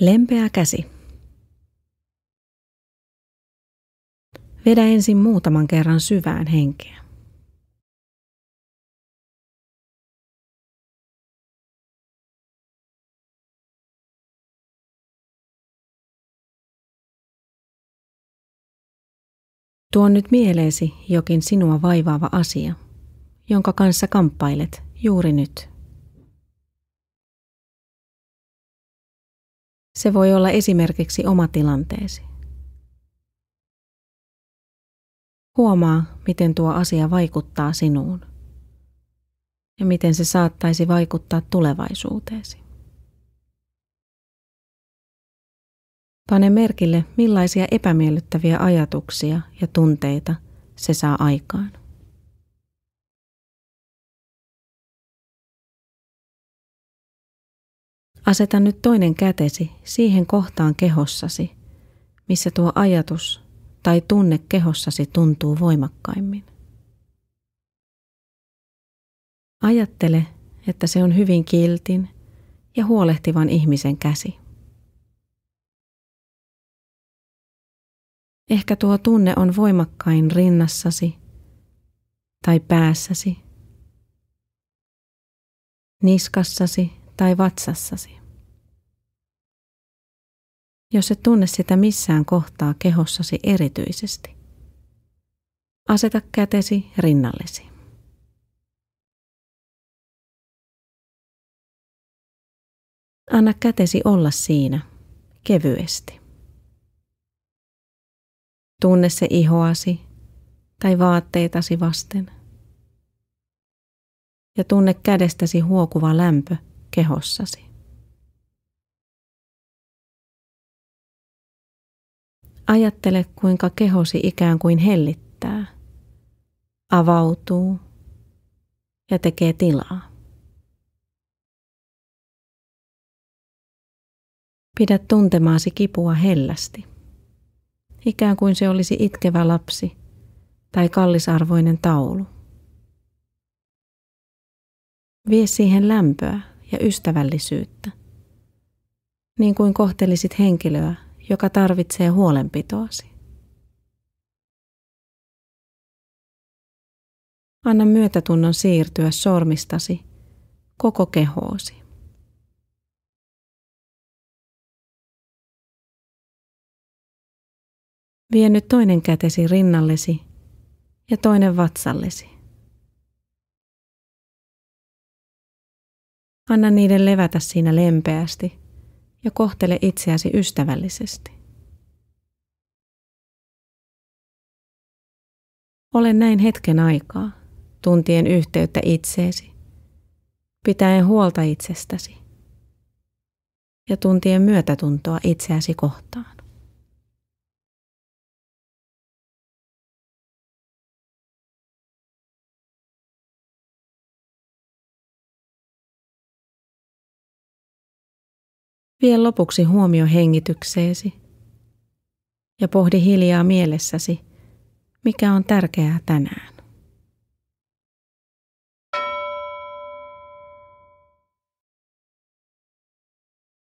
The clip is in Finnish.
Lempeä käsi. Vedä ensin muutaman kerran syvään henkeä. Tuo nyt mieleesi jokin sinua vaivaava asia, jonka kanssa kamppailet juuri nyt. Se voi olla esimerkiksi oma tilanteesi. Huomaa, miten tuo asia vaikuttaa sinuun ja miten se saattaisi vaikuttaa tulevaisuuteesi. Pane merkille, millaisia epämiellyttäviä ajatuksia ja tunteita se saa aikaan. Aseta nyt toinen kätesi siihen kohtaan kehossasi, missä tuo ajatus tai tunne kehossasi tuntuu voimakkaimmin. Ajattele, että se on hyvin kiltin ja huolehtivan ihmisen käsi. Ehkä tuo tunne on voimakkain rinnassasi tai päässäsi, niskassasi tai vatsassasi. Jos et tunne sitä missään kohtaa kehossasi erityisesti, aseta kätesi rinnallesi. Anna kätesi olla siinä kevyesti. Tunne se ihoasi tai vaatteitasi vasten. Ja tunne kädestäsi huokuva lämpö kehossasi. Ajattele, kuinka kehosi ikään kuin hellittää, avautuu ja tekee tilaa. Pidä tuntemaasi kipua hellästi, ikään kuin se olisi itkevä lapsi tai kallisarvoinen taulu. Vie siihen lämpöä ja ystävällisyyttä, niin kuin kohtelisit henkilöä, joka tarvitsee huolenpitoasi. Anna myötätunnon siirtyä sormistasi koko kehoosi. Vie nyt toinen kätesi rinnallesi ja toinen vatsallesi. Anna niiden levätä siinä lempeästi ja kohtele itseäsi ystävällisesti. Ole näin hetken aikaa, tuntien yhteyttä itseesi, pitäen huolta itsestäsi ja tuntien myötätuntoa itseäsi kohtaan. Vie lopuksi huomio hengitykseesi ja pohdi hiljaa mielessäsi, mikä on tärkeää tänään.